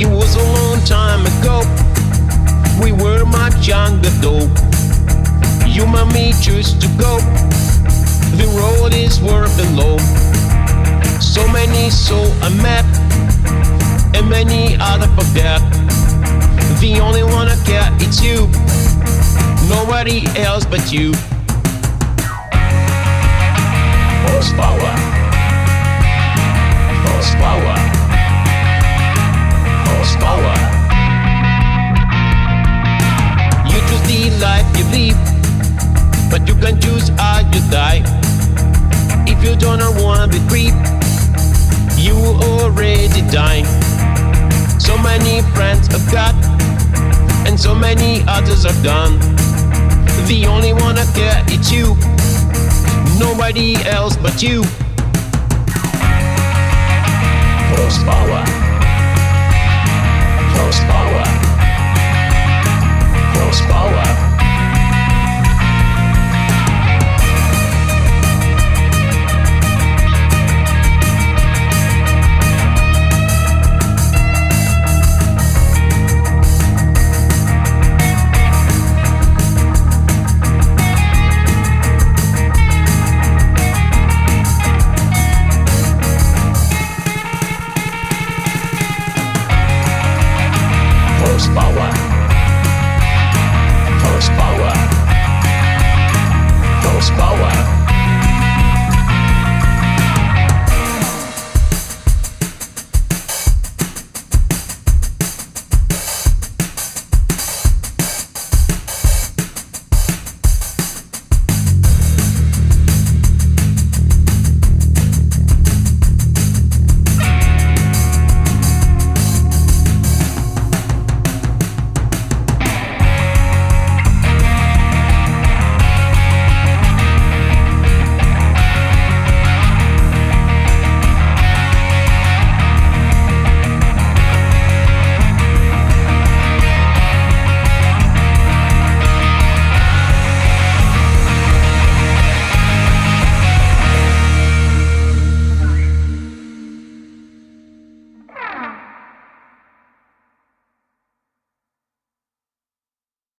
It was a long time ago. We were much younger though. You and me choose to go. The road is were below. So many saw a map, and many other forget. The only one I care is you. Nobody else but you. Life you live, but you can choose how you die. If you don't wanna be free, you already dying. So many friends I've got, and so many others are done. The only one I care it's you, nobody else but you. Horsepower. power.